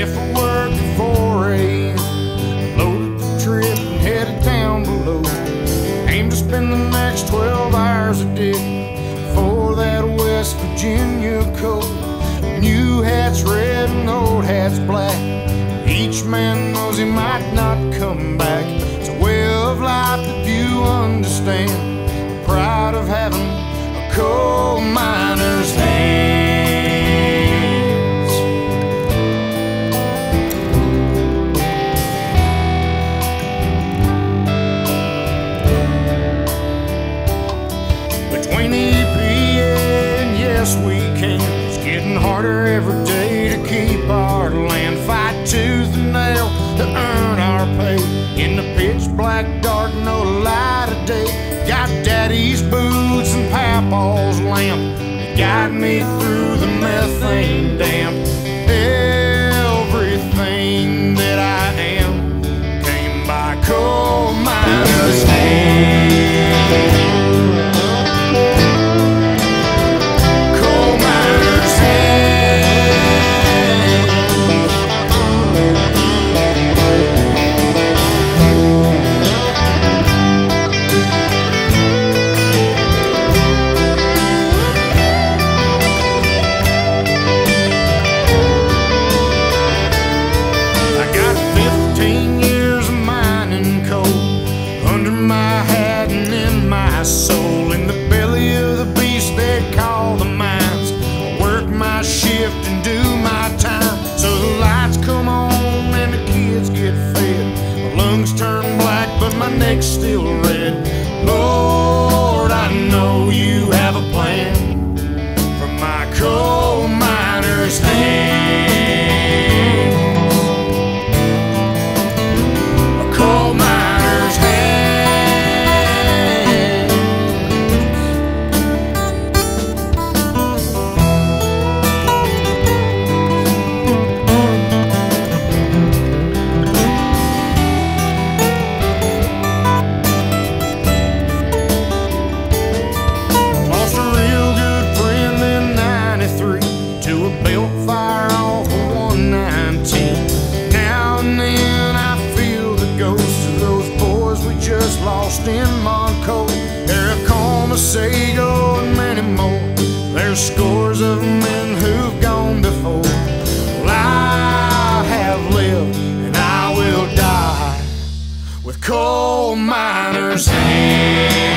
left for work at 4 a.m. Loaded the trip and headed down below. aim to spend the next 12 hours a day for that West Virginia cold. New hats red and old hats black. Each man knows he might not come back. It's a way of life that you understand. Proud of having a coal mine. Harder every day to keep our land. Fight tooth and nail to earn our pay. In the pitch black dark, no light of day. Got daddy's boots and papa's lamp. They guide me through the methane damp. Everything that I am came by coal miners' lost in Comasago and many more. There's scores of men who've gone before. Well, I have lived and I will die with coal miners' hands.